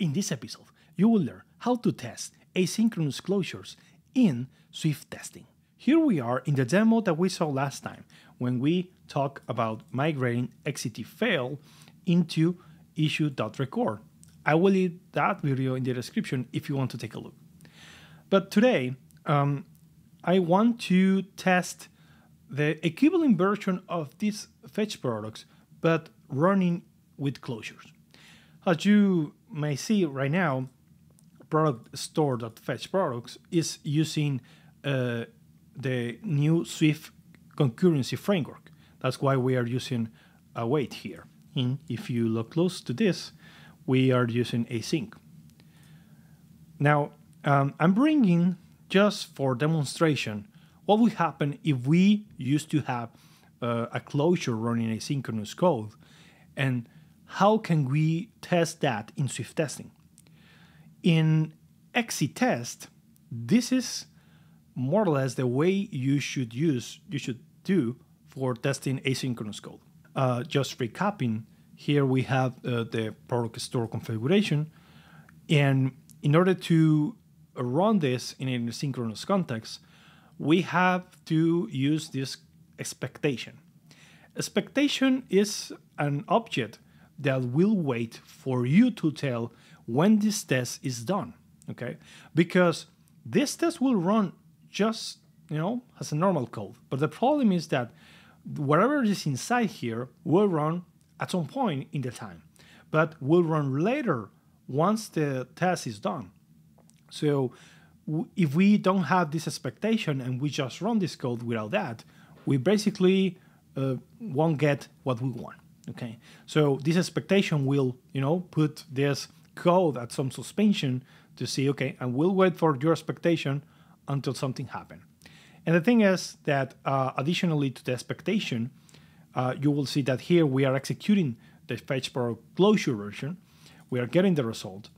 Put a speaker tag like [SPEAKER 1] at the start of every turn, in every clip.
[SPEAKER 1] In this episode, you will learn how to test asynchronous closures in Swift testing. Here we are in the demo that we saw last time when we talked about migrating XCT fail into issue.record. I will leave that video in the description if you want to take a look. But today, um, I want to test the equivalent version of these fetch products, but running with closures. As you may see right now, product store.fetch products is using uh, the new Swift concurrency framework. That's why we are using await here. And if you look close to this, we are using async. Now, um, I'm bringing just for demonstration what would happen if we used to have uh, a closure running asynchronous code and how can we test that in Swift testing? In XCTest, this is more or less the way you should use, you should do for testing asynchronous code. Uh, just recapping, here we have uh, the product store configuration. And in order to run this in an asynchronous context, we have to use this expectation. Expectation is an object that will wait for you to tell when this test is done, okay? Because this test will run just, you know, as a normal code. But the problem is that whatever is inside here will run at some point in the time, but will run later once the test is done. So if we don't have this expectation and we just run this code without that, we basically uh, won't get what we want. Okay, so this expectation will, you know, put this code at some suspension to see, okay, and we'll wait for your expectation until something happens. And the thing is that uh, additionally to the expectation, uh, you will see that here we are executing the fetch product closure version. We are getting the result.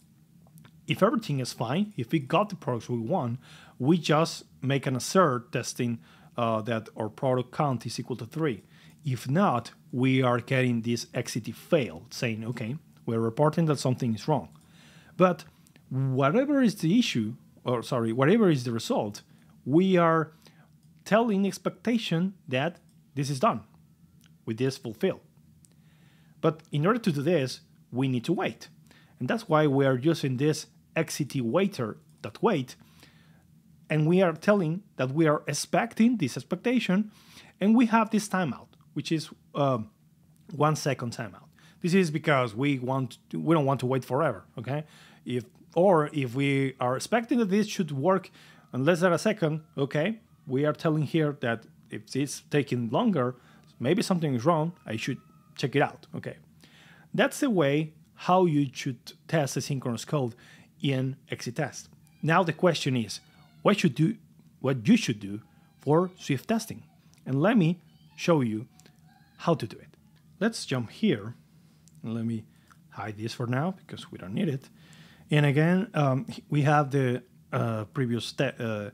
[SPEAKER 1] If everything is fine, if we got the products we want, we just make an assert testing uh, that our product count is equal to three. If not, we are getting this XCT fail saying, okay, we're reporting that something is wrong. But whatever is the issue, or sorry, whatever is the result, we are telling expectation that this is done with this fulfilled. But in order to do this, we need to wait. And that's why we are using this XCT waiter that wait. And we are telling that we are expecting this expectation and we have this timeout which is uh, one second timeout. This is because we want to, we don't want to wait forever. Okay, if or if we are expecting that this should work in less than a second, okay, we are telling here that if it's taking longer, maybe something is wrong. I should check it out. Okay, that's the way how you should test asynchronous code in XCTest. Now the question is, what should do, what you should do for Swift testing, and let me show you how to do it. Let's jump here. Let me hide this for now because we don't need it. And again, um, we have the uh, previous te uh,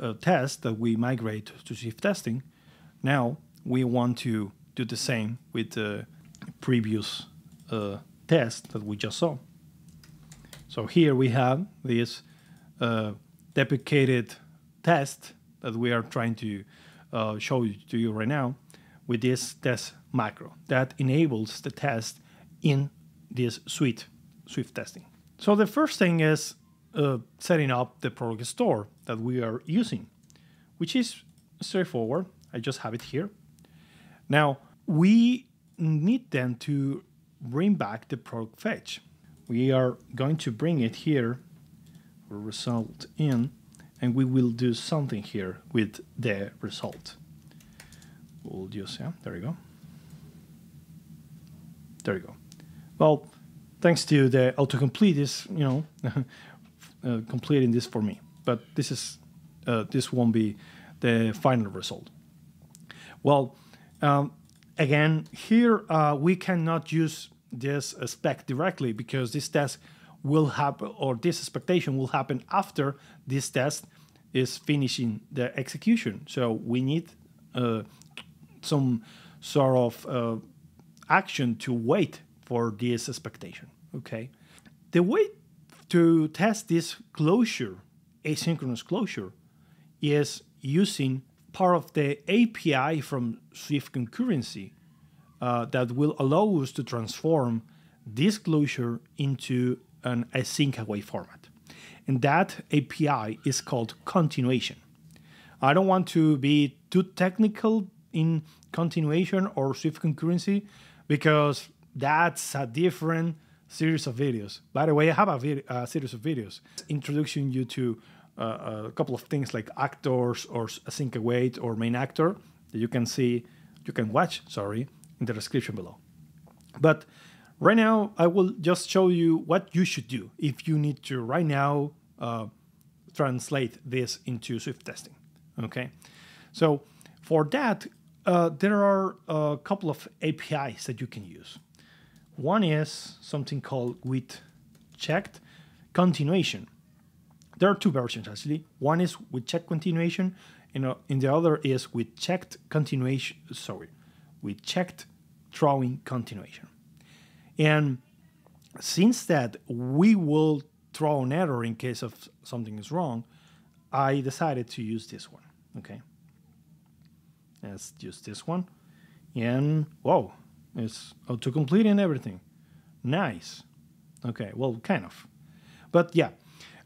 [SPEAKER 1] uh, test that we migrate to Swift testing. Now we want to do the same with the previous uh, test that we just saw. So here we have this uh, deprecated test that we are trying to uh, show to you right now with this test macro that enables the test in this suite, Swift testing. So the first thing is uh, setting up the product store that we are using, which is straightforward. I just have it here. Now, we need then to bring back the product fetch. We are going to bring it here, result in, and we will do something here with the result we'll yeah, there you go. There you go. Well, thanks to the autocomplete is, you know, uh, completing this for me. But this is, uh, this won't be the final result. Well, um, again, here uh, we cannot use this spec directly because this test will happen, or this expectation will happen after this test is finishing the execution. So we need uh, some sort of uh, action to wait for this expectation. Okay. The way to test this closure, asynchronous closure, is using part of the API from Swift concurrency uh, that will allow us to transform this closure into an async await format. And that API is called continuation. I don't want to be too technical in continuation or Swift concurrency because that's a different series of videos. By the way, I have a, a series of videos introducing you to uh, a couple of things like actors or async await or main actor that you can see, you can watch, sorry, in the description below. But right now, I will just show you what you should do if you need to right now uh, translate this into Swift testing. Okay, so for that, uh, there are a couple of APIs that you can use. One is something called with checked continuation. There are two versions actually. One is with check continuation, and uh, in the other is with checked continuation. Sorry, with checked throwing continuation. And since that we will throw an error in case of something is wrong, I decided to use this one. Okay. Let's use this one. And whoa, it's autocomplete and everything. Nice. Okay, well, kind of. But yeah,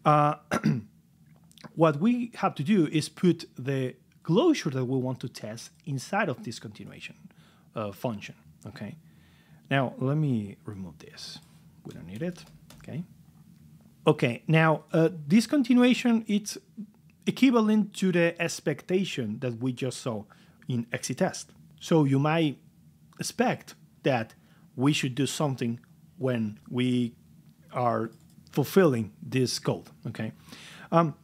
[SPEAKER 1] uh, what we have to do is put the closure that we want to test inside of this continuation uh, function. Okay. Now let me remove this. We don't need it. Okay. Okay. Now uh, this continuation it's equivalent to the expectation that we just saw in XCTest. So you might expect that we should do something when we are fulfilling this code. Okay. Um,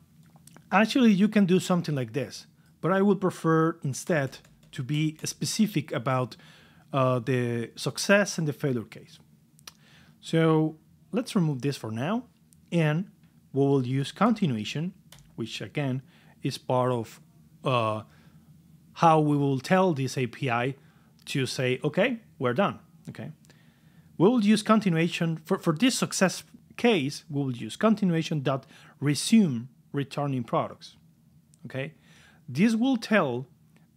[SPEAKER 1] actually, you can do something like this, but I would prefer instead to be specific about uh, the success and the failure case. So let's remove this for now, and we will use continuation, which again is part of uh, how we will tell this API to say, okay, we're done. Okay. We will use continuation for, for this success case, we will use continuation dot resume returning products. Okay. This will tell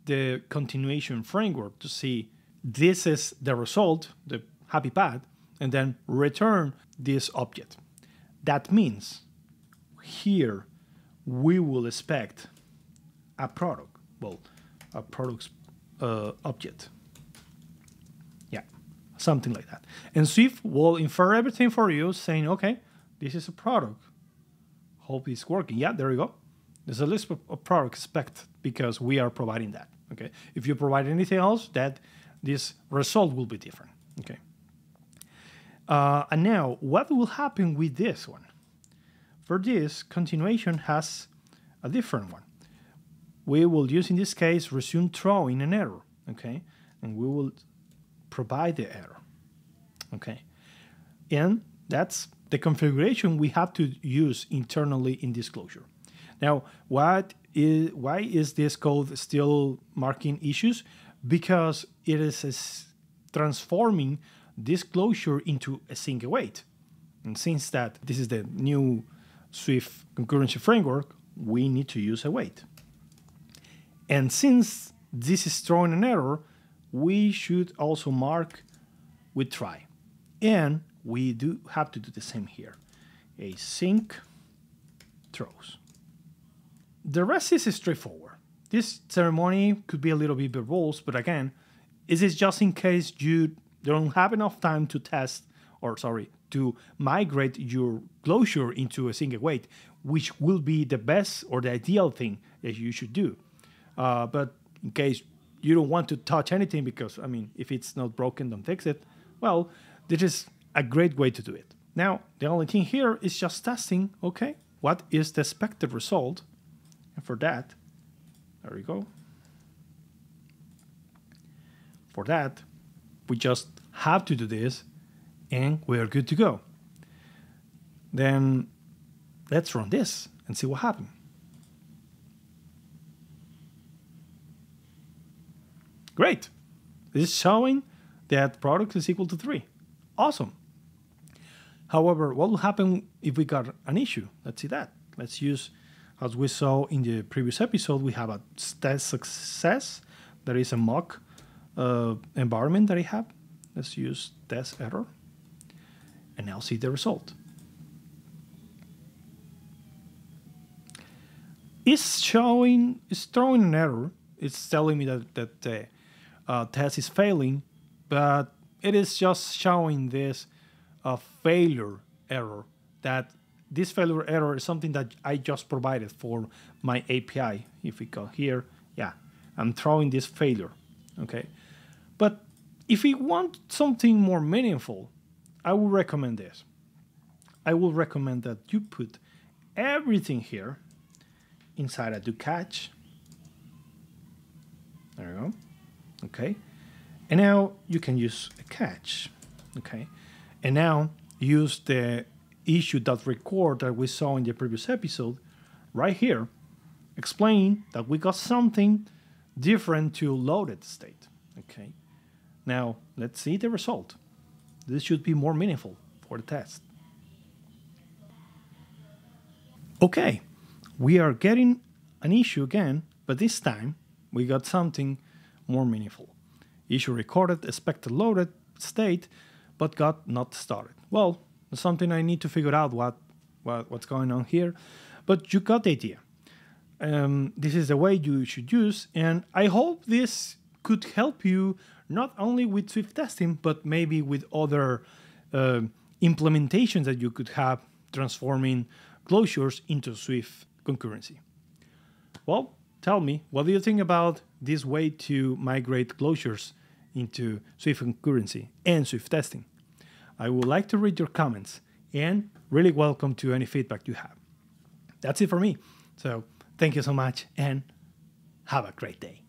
[SPEAKER 1] the continuation framework to see this is the result, the happy path, and then return this object. That means here we will expect a product. Well, a products uh, object. Yeah, something like that. And Swift will infer everything for you, saying, okay, this is a product. Hope it's working. Yeah, there you go. There's a list of products expect because we are providing that. Okay. If you provide anything else, that this result will be different. Okay. Uh, and now, what will happen with this one? For this, continuation has a different one we will use in this case resume throwing an error, okay? And we will provide the error, okay? And that's the configuration we have to use internally in this closure. Now, what is, why is this code still marking issues? Because it is transforming this closure into async await. And since that this is the new Swift concurrency framework, we need to use await. And since this is throwing an error, we should also mark with try. And we do have to do the same here. Async throws. The rest is straightforward. This ceremony could be a little bit verbose, but again, this is just in case you don't have enough time to test, or sorry, to migrate your closure into async await, which will be the best or the ideal thing that you should do. Uh, but in case you don't want to touch anything because, I mean, if it's not broken, don't fix it. Well, this is a great way to do it. Now, the only thing here is just testing, okay, what is the expected result? And for that, there we go. For that, we just have to do this and we are good to go. Then let's run this and see what happens. Great. This is showing that product is equal to 3. Awesome. However, what will happen if we got an issue? Let's see that. Let's use, as we saw in the previous episode, we have a test success. There is a mock uh, environment that I have. Let's use test error. And now see the result. It's showing, it's throwing an error. It's telling me that, that the uh, test is failing, but it is just showing this uh, failure error that this failure error is something that I just provided for my API. If we go here, yeah, I'm throwing this failure, okay? But if we want something more meaningful, I would recommend this. I will recommend that you put everything here inside a do catch. There you go. Okay. And now you can use a catch. Okay. And now use the issue.record that we saw in the previous episode right here, explain that we got something different to loaded state. Okay. Now let's see the result. This should be more meaningful for the test. Okay, we are getting an issue again, but this time we got something more meaningful. Issue recorded, expected loaded state, but got not started. Well, something I need to figure out what, what what's going on here, but you got the idea. Um, this is the way you should use, and I hope this could help you not only with Swift testing, but maybe with other uh, implementations that you could have transforming closures into Swift concurrency. Well, tell me, what do you think about this way to migrate closures into Swift concurrency and Swift testing? I would like to read your comments and really welcome to any feedback you have. That's it for me. So thank you so much and have a great day.